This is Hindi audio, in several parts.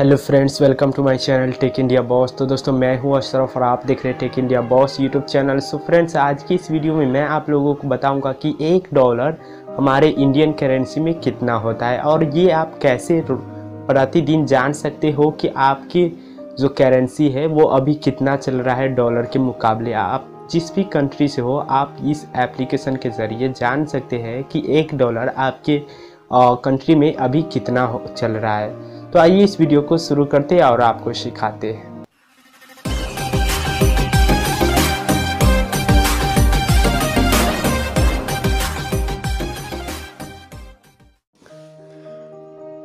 Hello friends, welcome to my channel tech India boss. तो दोस्तों, मैं हूँ अशरफ और आप देख रहे हैं tech India boss YouTube channel. So friends, आज की इस वीडियो में मैं आप लोगों को बताऊँगा कि एक डॉलर हमारे इंडियन करेंसी में कितना होता है और ये आप कैसे प्रतिदिन जान सकते हो कि आपकी जो करेंसी है, वो अभी कितना चल रहा है डॉलर के मुकाबले। आप जिस भी कंट्री से हो, आप इस एप्लीकेशन के ज़रिए जान सकते हैं कि एक डॉलर आपके कंट्री में अभी कितना चल रहा है। तो आइए इस वीडियो को शुरू करते हैं और आपको सिखाते हैं।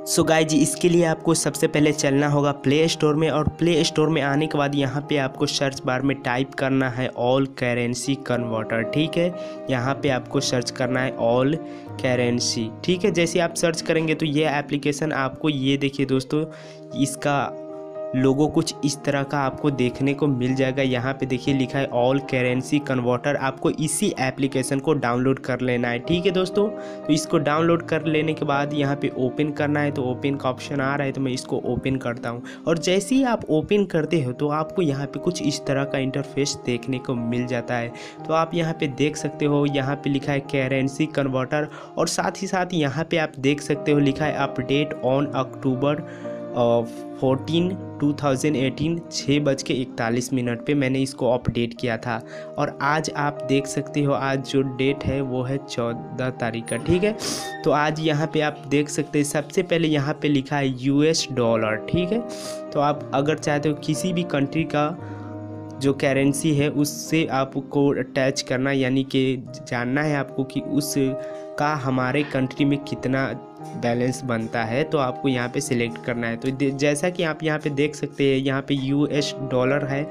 सो so गाई जी, इसके लिए आपको सबसे पहले चलना होगा प्ले स्टोर में और प्ले स्टोर में आने के बाद यहाँ पे आपको सर्च बार में टाइप करना है ऑल करेंसी कन्वर्टर ठीक है? यहाँ पे आपको सर्च करना है ऑल करेंसी ठीक है? जैसे आप सर्च करेंगे तो ये एप्लीकेशन आपको ये देखिए दोस्तों, इसका लोगो कुछ इस तरह का आपको देखने को मिल जाएगा। यहाँ पे देखिए लिखा है ऑल करेंसी कन्वर्टर आपको इसी एप्लीकेशन को डाउनलोड कर लेना है। ठीक है दोस्तों? तो इसको डाउनलोड कर लेने के बाद यहाँ पे ओपन करना है। तो ओपन का ऑप्शन आ रहा है तो मैं इसको ओपन करता हूँ। और जैसे ही आप ओपन करते हो तो आपको यहाँ पर कुछ इस तरह का इंटरफेस देखने को मिल जाता है। तो आप यहाँ पर देख सकते हो, यहाँ पर लिखा है करेंसी कन्वर्टर और साथ ही साथ यहाँ पर आप देख सकते हो, लिखा है update on October fourteen two thousand eighteen छः बज के इकतालीस मिनट पे मैंने इसको अपडेट किया था। और आज आप देख सकते हो, आज जो डेट है, वो है चौदह तारीख का, ठीक है? तो आज यहाँ पे आप देख सकते हैं, सबसे पहले यहाँ पे लिखा है यूएस डॉलर ठीक है? तो आप अगर चाहते हो किसी भी कंट्री का जो करेंसी है, उससे आपको अटैच करना, यानी कि जानना है आपको कि उस का हमारे कंट्री में कितना बैलेंस बनता है तो आपको यहाँ पे सिलेक्ट करना है। तो जैसा कि आप यहाँ पे देख सकते हैं, यहाँ पे यूएस डॉलर है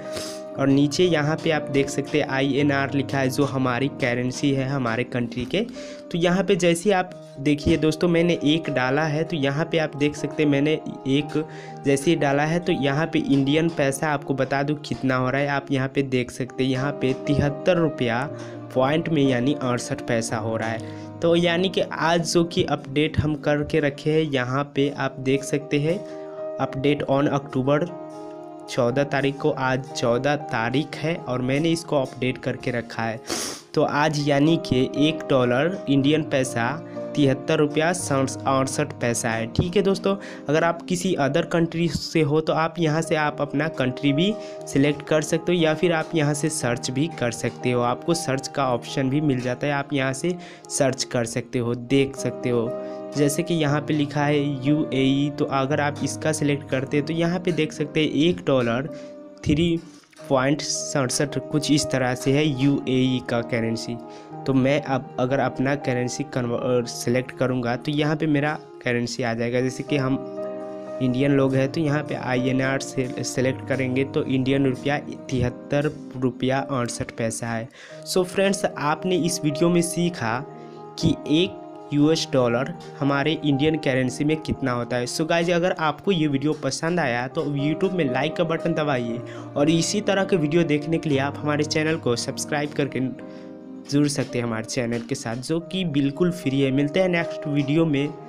और नीचे यहाँ पे आप देख सकते हैं आई एन आर लिखा है, जो हमारी करेंसी है, हमारे कंट्री के। तो यहाँ पे जैसे आप देखिए दोस्तों, मैंने एक डाला है तो यहाँ पे आप देख सकते हैं, मैंने एक जैसे ही डाला है तो यहाँ पे इंडियन पैसा आपको बता दूँ कितना हो रहा है। आप यहाँ पे देख सकते हैं, यहाँ पे तिहत्तर रुपया पॉइंट में यानी अड़सठ पैसा हो रहा है। तो यानी कि आज जो कि अपडेट हम करके रखे हैं, यहाँ पे आप देख सकते हैं, अपडेट ऑन अक्टूबर चौदह तारीख को, आज चौदह तारीख है और मैंने इसको अपडेट करके रखा है। तो आज यानी कि एक डॉलर, इंडियन पैसा तिहत्तर रुपया अड़सठ पैसा है। ठीक है दोस्तों, अगर आप किसी अदर कंट्री से हो तो आप यहाँ से आप अपना कंट्री भी सिलेक्ट कर सकते हो या फिर आप यहाँ से सर्च भी कर सकते हो। आपको सर्च का ऑप्शन भी मिल जाता है। आप यहाँ से सर्च कर सकते हो, देख सकते हो। जैसे कि यहाँ पे लिखा है यू तो अगर आप इसका सिलेक्ट करते हैं तो यहाँ पे देख सकते हैं एक डॉलर थ्री पॉइंट सड़सठ कुछ इस तरह से है यू का करेंसी। तो मैं अब अगर अपना करेंसी सेलेक्ट करूँगा तो यहाँ पे मेरा करेंसी आ जाएगा। जैसे कि हम इंडियन लोग हैं तो यहाँ पे आई एन आर सेलेक्ट करेंगे तो इंडियन रुपया तिहत्तर रुपया अड़सठ पैसा है। सो so फ्रेंड्स आपने इस वीडियो में सीखा कि एक यूएस डॉलर हमारे इंडियन करेंसी में कितना होता है? सो so गाइज़ अगर आपको ये वीडियो पसंद आया तो यूट्यूब में लाइक का बटन दबाइए और इसी तरह के वीडियो देखने के लिए आप हमारे चैनल को सब्सक्राइब करके जुड़ सकते हैं हमारे चैनल के साथ, जो कि बिल्कुल फ्री है। मिलते हैं नेक्स्ट वीडियो में।